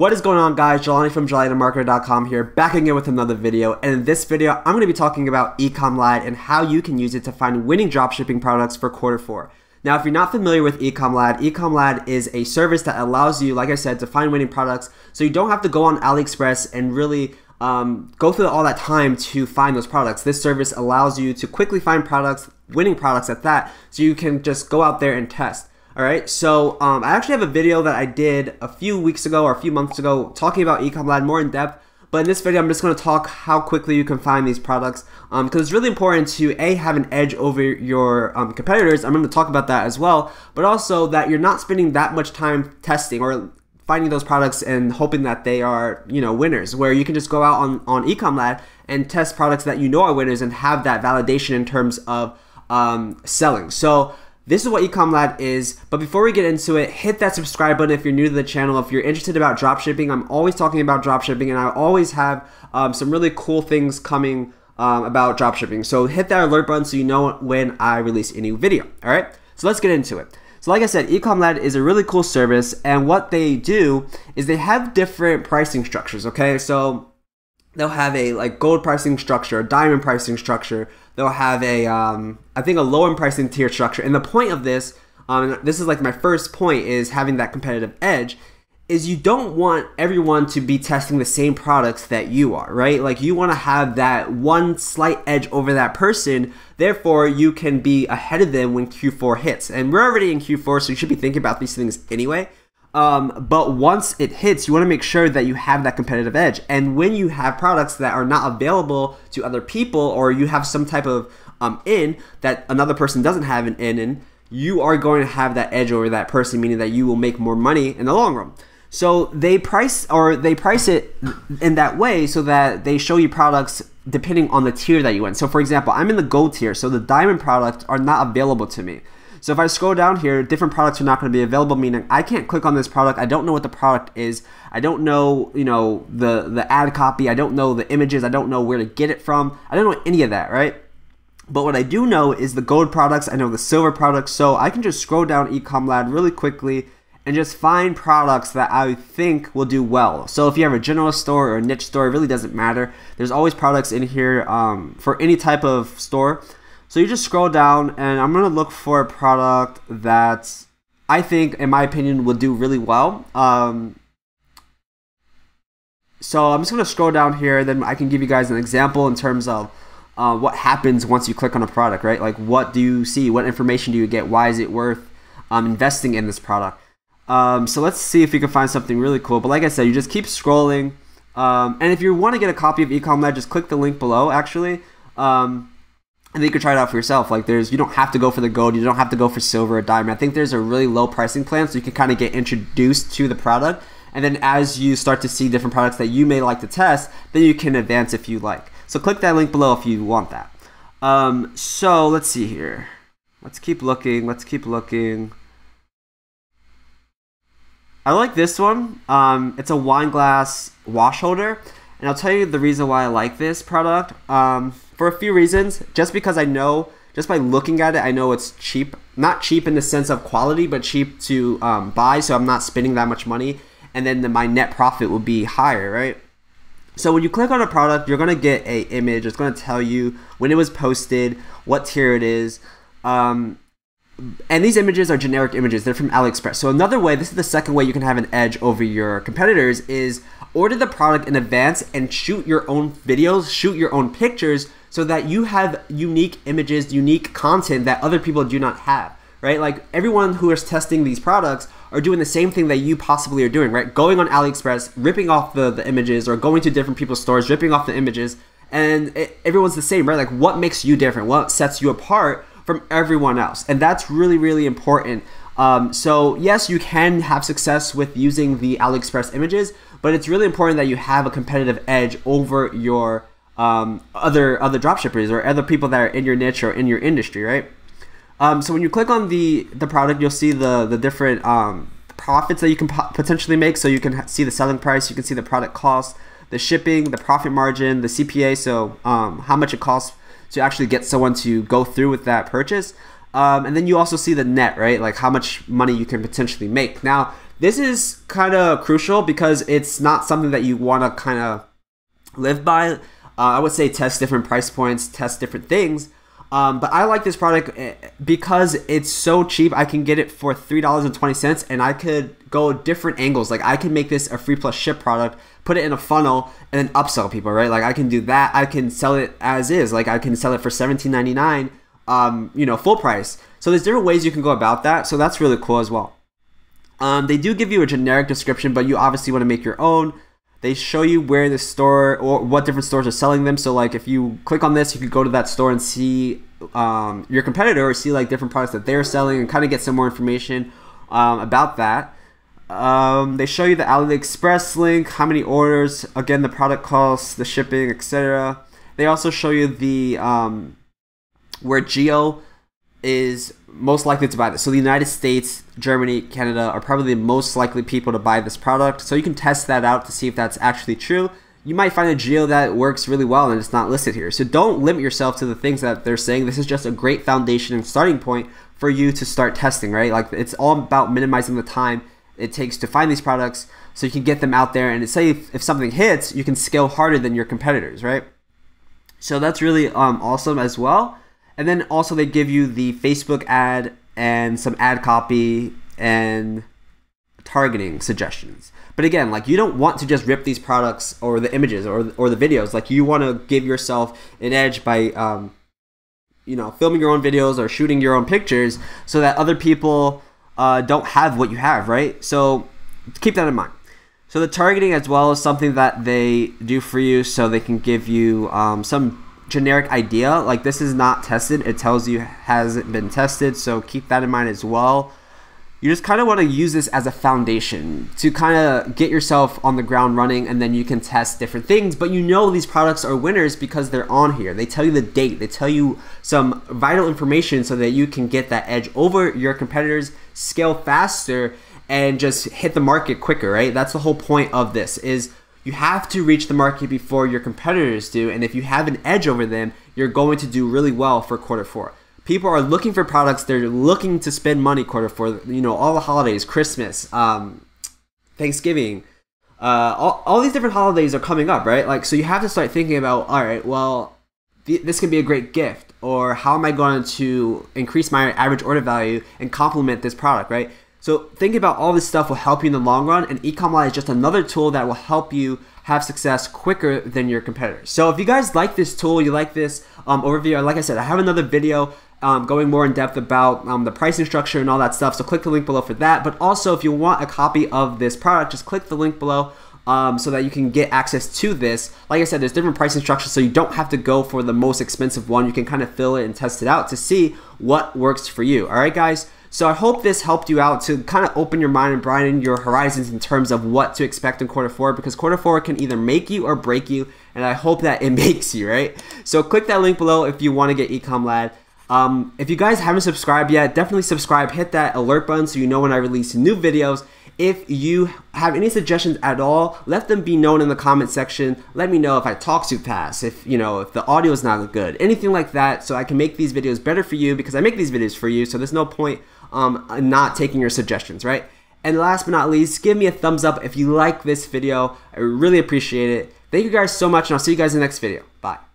What is going on guys, Jelani from JelaniTheMarketer.com here, back again with another video, and in this video, I'm going to be talking about Ecom Lad and how you can use it to find winning dropshipping products for quarter four. Now, if you're not familiar with Ecom Lad, Ecom Lad is a service that allows you, like I said, to find winning products, so you don't have to go on AliExpress and really um, go through all that time to find those products. This service allows you to quickly find products, winning products at that, so you can just go out there and test. All right, so um, I actually have a video that I did a few weeks ago or a few months ago talking about Ecom Lad more in depth. But in this video, I'm just going to talk how quickly you can find these products because um, it's really important to a have an edge over your um, competitors. I'm going to talk about that as well, but also that you're not spending that much time testing or finding those products and hoping that they are you know winners. Where you can just go out on on Ecom Lad and test products that you know are winners and have that validation in terms of um, selling. So this is what Ecom Lad is, but before we get into it, hit that subscribe button if you're new to the channel. If you're interested about dropshipping, I'm always talking about dropshipping, and I always have um, some really cool things coming um, about dropshipping. So hit that alert button so you know when I release a new video. All right, so let's get into it. So like I said, Ecom Lad is a really cool service, and what they do is they have different pricing structures. Okay, so they'll have a like gold pricing structure, a diamond pricing structure. They'll have a um, I think a low end pricing tier structure. And the point of this, um, this is like my first point is having that competitive edge. Is you don't want everyone to be testing the same products that you are, right? Like you want to have that one slight edge over that person. Therefore, you can be ahead of them when Q4 hits. And we're already in Q4, so you should be thinking about these things anyway. Um, but once it hits, you want to make sure that you have that competitive edge. And when you have products that are not available to other people, or you have some type of um, in that another person doesn't have an in in, you are going to have that edge over that person, meaning that you will make more money in the long run. So they price or they price it in that way so that they show you products depending on the tier that you in. So for example, I'm in the gold tier, so the diamond products are not available to me. So if I scroll down here, different products are not going to be available, meaning I can't click on this product. I don't know what the product is. I don't know, you know, the, the ad copy. I don't know the images. I don't know where to get it from. I don't know any of that, right? But what I do know is the gold products. I know the silver products. So I can just scroll down Ecom Lad really quickly and just find products that I think will do well. So if you have a general store or a niche store, it really doesn't matter. There's always products in here um, for any type of store. So you just scroll down and I'm going to look for a product that I think, in my opinion, will do really well. Um, so I'm just going to scroll down here, then I can give you guys an example in terms of uh, what happens once you click on a product, right? Like what do you see? What information do you get? Why is it worth um, investing in this product? Um, so let's see if we can find something really cool. But like I said, you just keep scrolling. Um, and if you want to get a copy of Ecom Lad, just click the link below, actually. Um, and you can try it out for yourself. Like there's, you don't have to go for the gold, you don't have to go for silver or diamond. I think there's a really low pricing plan, so you can kind of get introduced to the product, and then as you start to see different products that you may like to test, then you can advance if you like. So click that link below if you want that. Um, so let's see here. Let's keep looking. Let's keep looking. I like this one. Um, it's a wine glass wash holder, and I'll tell you the reason why I like this product. Um, for a few reasons. Just because I know, just by looking at it, I know it's cheap. Not cheap in the sense of quality, but cheap to um, buy, so I'm not spending that much money. And then the, my net profit will be higher, right? So when you click on a product, you're gonna get a image. It's gonna tell you when it was posted, what tier it is. Um, and these images are generic images. They're from AliExpress. So another way, this is the second way you can have an edge over your competitors is order the product in advance and shoot your own videos, shoot your own pictures so that you have unique images, unique content that other people do not have, right? Like everyone who is testing these products are doing the same thing that you possibly are doing, right? Going on AliExpress, ripping off the, the images or going to different people's stores, ripping off the images, and it, everyone's the same, right? Like what makes you different? What sets you apart from everyone else? And that's really, really important. Um, so yes, you can have success with using the AliExpress images, but it's really important that you have a competitive edge over your um, other other dropshippers or other people that are in your niche or in your industry, right? Um, so when you click on the the product, you'll see the the different um, profits that you can potentially make. So you can see the selling price, you can see the product cost, the shipping, the profit margin, the CPA. So um, how much it costs to actually get someone to go through with that purchase. Um, and then you also see the net, right? Like how much money you can potentially make. Now, This is kind of crucial because it's not something that you want to kind of live by. Uh, I would say test different price points, test different things. Um, but I like this product eh, because it's so cheap. I can get it for three dollars and twenty cents, and I could go different angles. Like I can make this a free plus ship product, put it in a funnel, and then upsell people. Right? Like I can do that. I can sell it as is. Like I can sell it for seventeen ninety nine. Um, you know, full price. So there's different ways you can go about that. So that's really cool as well. Um, they do give you a generic description, but you obviously want to make your own. They show you where the store or what different stores are selling them. So like if you click on this, you could go to that store and see um, your competitor or see like different products that they're selling and kind of get some more information um, about that. Um, they show you the AliExpress link, how many orders, again the product costs, the shipping, etc. They also show you the um, where geo is most likely to buy this. So the United States, Germany, Canada are probably the most likely people to buy this product. So you can test that out to see if that's actually true. You might find a geo that works really well and it's not listed here. So don't limit yourself to the things that they're saying. This is just a great foundation and starting point for you to start testing, right? Like it's all about minimizing the time it takes to find these products so you can get them out there and say if, if something hits, you can scale harder than your competitors, right? So that's really um, awesome as well. And then also they give you the Facebook ad and some ad copy and targeting suggestions. But again, like you don't want to just rip these products or the images or or the videos. Like you want to give yourself an edge by um, you know filming your own videos or shooting your own pictures so that other people uh, don't have what you have, right? So keep that in mind. So the targeting as well is something that they do for you, so they can give you um, some generic idea. Like this is not tested. It tells you hasn't been tested. So keep that in mind as well. You just kind of want to use this as a foundation to kind of get yourself on the ground running and then you can test different things. But you know these products are winners because they're on here. They tell you the date, they tell you some vital information so that you can get that edge over your competitors, scale faster, and just hit the market quicker, right? That's the whole point of this is you have to reach the market before your competitors do, and if you have an edge over them, you're going to do really well for quarter four. People are looking for products; they're looking to spend money quarter four. You know, all the holidays, Christmas, um, Thanksgiving, uh, all, all these different holidays are coming up, right? Like, so you have to start thinking about, all right, well, th- this can be a great gift, or how am I going to increase my average order value and complement this product, right? So thinking about all this stuff will help you in the long run, and Ecom is just another tool that will help you have success quicker than your competitors. So if you guys like this tool, you like this um, overview, like I said, I have another video um, going more in depth about um, the pricing structure and all that stuff. So click the link below for that. But also, if you want a copy of this product, just click the link below. Um, so that you can get access to this. Like I said, there's different pricing structures, so you don't have to go for the most expensive one. You can kind of fill it and test it out to see what works for you. All right, guys. So I hope this helped you out to kind of open your mind and broaden your horizons in terms of what to expect in quarter four because quarter four can either make you or break you, and I hope that it makes you, right? So click that link below if you want to get Ecom Lad. Um, if you guys haven't subscribed yet, definitely subscribe. Hit that alert button so you know when I release new videos. If you have any suggestions at all, let them be known in the comment section. Let me know if I talk too fast, if you know if the audio is not good, anything like that, so I can make these videos better for you because I make these videos for you. So there's no point um, not taking your suggestions, right? And last but not least, give me a thumbs up if you like this video. I really appreciate it. Thank you guys so much, and I'll see you guys in the next video. Bye.